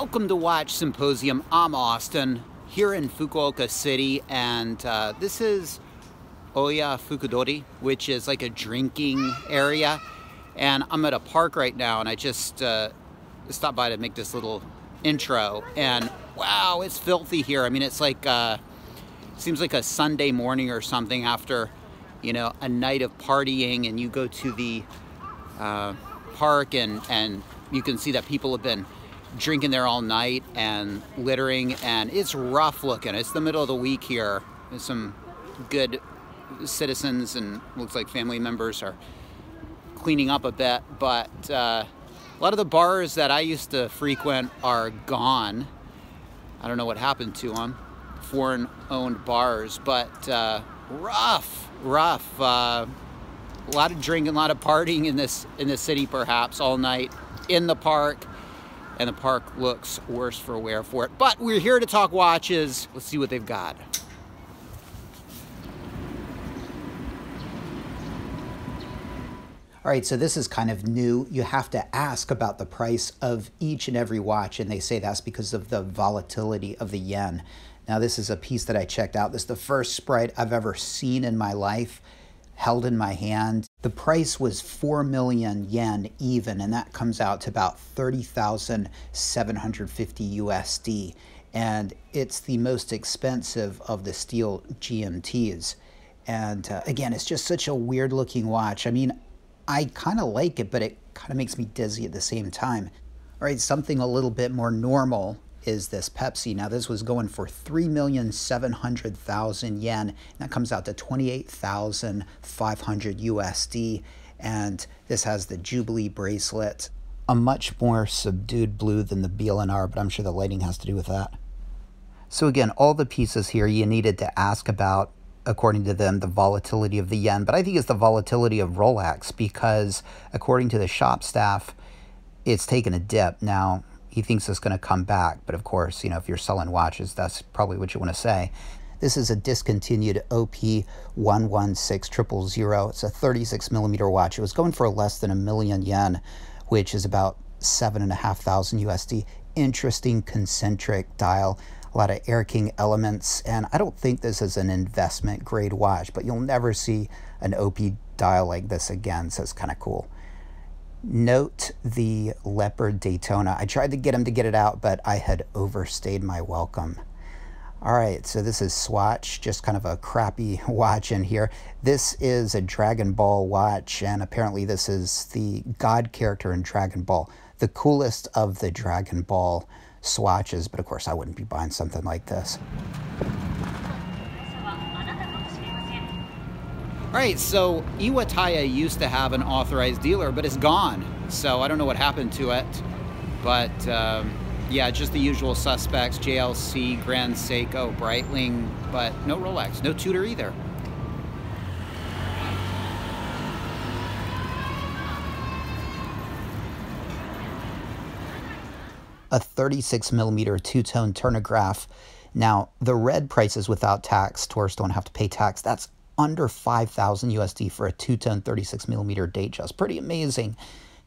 Welcome to Watch Symposium. I'm Austin here in Fukuoka City, and uh, this is Oyafuko Dori, which is like a drinking area. And I'm at a park right now, and I just uh, stopped by to make this little intro. And wow, it's filthy here. I mean, it's like uh, seems like a Sunday morning or something after you know a night of partying, and you go to the uh, park, and and you can see that people have been drinking there all night and littering and it's rough looking. It's the middle of the week here. There's some good citizens and looks like family members are cleaning up a bit, but uh, a lot of the bars that I used to frequent are gone. I don't know what happened to them, foreign owned bars, but uh, rough, rough. Uh, a lot of drinking, a lot of partying in this in the city, perhaps all night in the park and the park looks worse for wear for it. But we're here to talk watches. Let's see what they've got. All right, so this is kind of new. You have to ask about the price of each and every watch, and they say that's because of the volatility of the yen. Now, this is a piece that I checked out. This is the first Sprite I've ever seen in my life held in my hand. The price was 4 million yen even, and that comes out to about 30,750 USD. And it's the most expensive of the steel GMTs. And uh, again, it's just such a weird looking watch. I mean, I kind of like it, but it kind of makes me dizzy at the same time. All right, something a little bit more normal is this Pepsi. Now this was going for 3,700,000 yen. That comes out to 28,500 USD. And this has the Jubilee bracelet. A much more subdued blue than the BLNR, but I'm sure the lighting has to do with that. So again, all the pieces here you needed to ask about according to them, the volatility of the yen, but I think it's the volatility of Rolex because, according to the shop staff, it's taken a dip. Now, he thinks it's going to come back. But of course, you know, if you're selling watches, that's probably what you want to say. This is a discontinued OP116000. It's a 36 millimeter watch. It was going for less than a million yen, which is about seven and a half thousand USD. Interesting concentric dial, a lot of Air King elements, and I don't think this is an investment grade watch, but you'll never see an OP dial like this again, so it's kind of cool. Note the Leopard Daytona. I tried to get him to get it out, but I had overstayed my welcome. All right, so this is Swatch, just kind of a crappy watch in here. This is a Dragon Ball watch, and apparently this is the god character in Dragon Ball. The coolest of the Dragon Ball swatches, but of course I wouldn't be buying something like this. All right, so Iwataya used to have an authorized dealer, but it's gone. So I don't know what happened to it. But um, yeah, just the usual suspects JLC, Grand Seiko, Breitling, but no Rolex, no Tudor either. A 36 millimeter two tone turnograph. Now, the red prices without tax, tourists don't have to pay tax. That's under 5,000 USD for a two-tone 36 millimeter Datejust. Pretty amazing.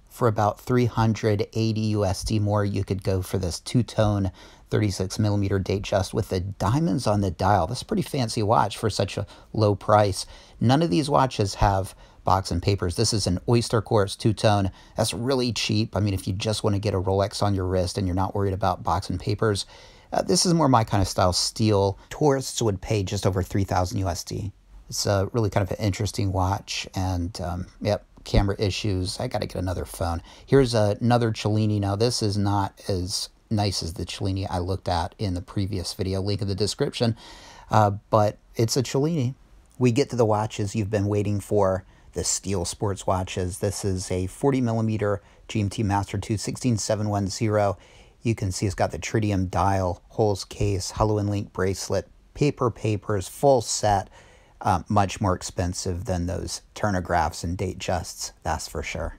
For about 380 USD more, you could go for this two-tone 36 millimeter Datejust with the diamonds on the dial. That's a pretty fancy watch for such a low price. None of these watches have box and papers. This is an Oyster Quartz two-tone. That's really cheap. I mean, if you just want to get a Rolex on your wrist and you're not worried about box and papers, uh, this is more my kind of style steel. Tourists would pay just over 3,000 USD. It's a really kind of an interesting watch. And um, yep, camera issues. I got to get another phone. Here's another Cellini. Now, this is not as nice as the Cellini I looked at in the previous video. Link in the description. Uh, but it's a Cellini. We get to the watches you've been waiting for, the steel sports watches. This is a 40 millimeter GMT Master 2 16710. You can see it's got the tritium dial, holes case, hollow link bracelet, paper papers, full set uh, much more expensive than those turnographs and date Datejusts, that's for sure.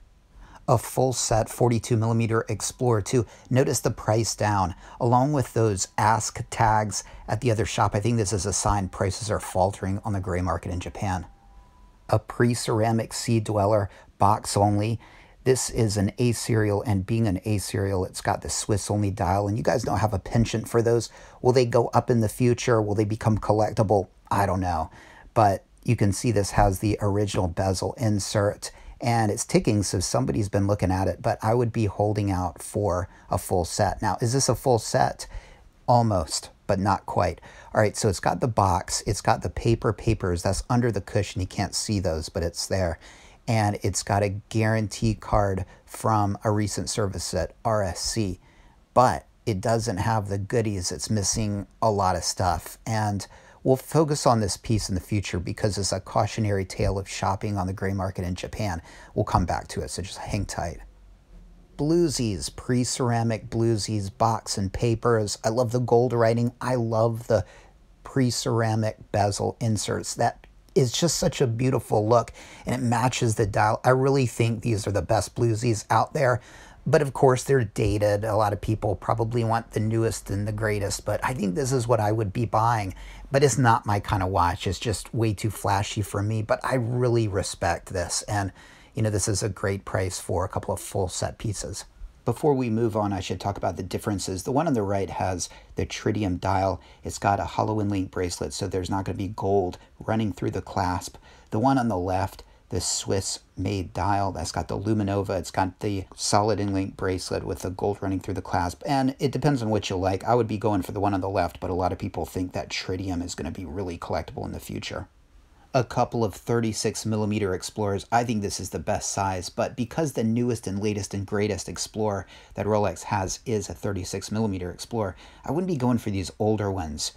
A full set 42 millimeter Explorer 2. Notice the price down, along with those ask tags at the other shop. I think this is a sign prices are faltering on the gray market in Japan. A pre ceramic sea dweller box only. This is an A serial, and being an A serial, it's got the Swiss only dial. And you guys don't have a penchant for those. Will they go up in the future? Will they become collectible? I don't know. But you can see this has the original bezel insert and it's ticking, so somebody's been looking at it. But I would be holding out for a full set. Now, is this a full set? Almost, but not quite. All right, so it's got the box, it's got the paper papers that's under the cushion. You can't see those, but it's there and it's got a guarantee card from a recent service at RSC, but it doesn't have the goodies. It's missing a lot of stuff. And we'll focus on this piece in the future because it's a cautionary tale of shopping on the gray market in Japan. We'll come back to it, so just hang tight. Bluesies, pre-ceramic bluesies, box and papers. I love the gold writing. I love the pre-ceramic bezel inserts. That is just such a beautiful look and it matches the dial. I really think these are the best bluesies out there. But of course, they're dated. A lot of people probably want the newest and the greatest, but I think this is what I would be buying. But it's not my kind of watch. It's just way too flashy for me, but I really respect this. And, you know, this is a great price for a couple of full set pieces. Before we move on, I should talk about the differences. The one on the right has the tritium dial. It's got a hollow and link bracelet, so there's not going to be gold running through the clasp. The one on the left, the Swiss made dial, that's got the Luminova. It's got the solid link bracelet with the gold running through the clasp. And it depends on what you like. I would be going for the one on the left, but a lot of people think that tritium is going to be really collectible in the future a couple of 36 millimeter Explorers. I think this is the best size, but because the newest and latest and greatest Explorer that Rolex has is a 36 millimeter Explorer, I wouldn't be going for these older ones.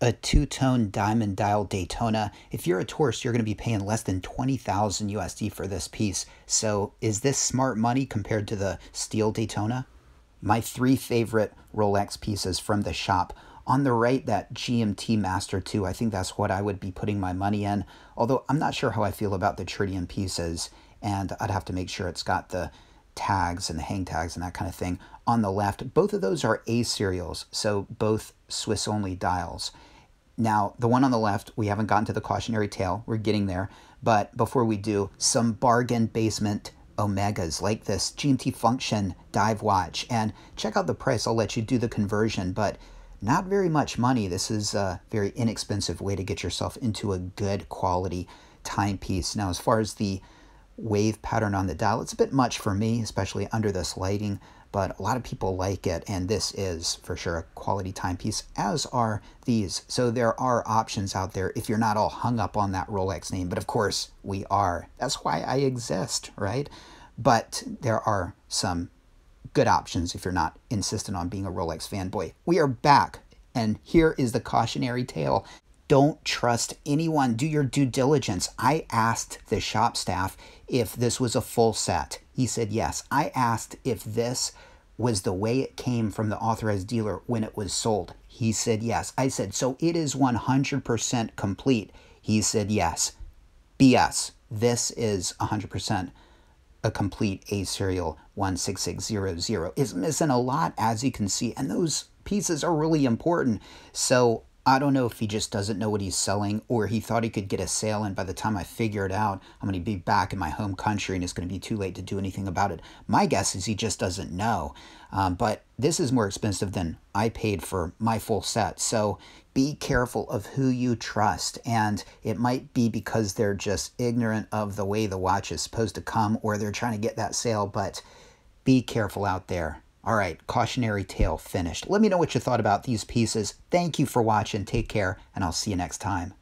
A two-tone diamond dial Daytona, if you're a tourist, you're going to be paying less than 20,000 USD for this piece. So is this smart money compared to the steel Daytona? My three favorite Rolex pieces from the shop on the right, that GMT Master 2, I think that's what I would be putting my money in. Although I'm not sure how I feel about the tritium pieces, and I'd have to make sure it's got the tags and the hang tags and that kind of thing. On the left, both of those are A serials, so both Swiss only dials. Now, the one on the left, we haven't gotten to the cautionary tale. We're getting there. But before we do, some bargain basement Omegas like this GMT Function dive watch. And check out the price. I'll let you do the conversion. But not very much money. This is a very inexpensive way to get yourself into a good quality timepiece. Now, as far as the wave pattern on the dial, it's a bit much for me, especially under this lighting, but a lot of people like it, and this is for sure a quality timepiece, as are these. So there are options out there if you're not all hung up on that Rolex name, but of course we are. That's why I exist, right? But there are some good options if you're not insistent on being a Rolex fanboy. We are back, and here is the cautionary tale. Don't trust anyone. Do your due diligence. I asked the shop staff if this was a full set. He said yes. I asked if this was the way it came from the authorized dealer when it was sold. He said yes. I said, so it is 100% complete. He said yes. BS. This is 100% a complete A serial 16600 is missing a lot as you can see and those pieces are really important so I don't know if he just doesn't know what he's selling or he thought he could get a sale and by the time I figure it out, I'm going to be back in my home country and it's going to be too late to do anything about it. My guess is he just doesn't know. Um, but this is more expensive than I paid for my full set. So be careful of who you trust. And it might be because they're just ignorant of the way the watch is supposed to come or they're trying to get that sale. But be careful out there. All right, cautionary tale finished. Let me know what you thought about these pieces. Thank you for watching. Take care, and I'll see you next time.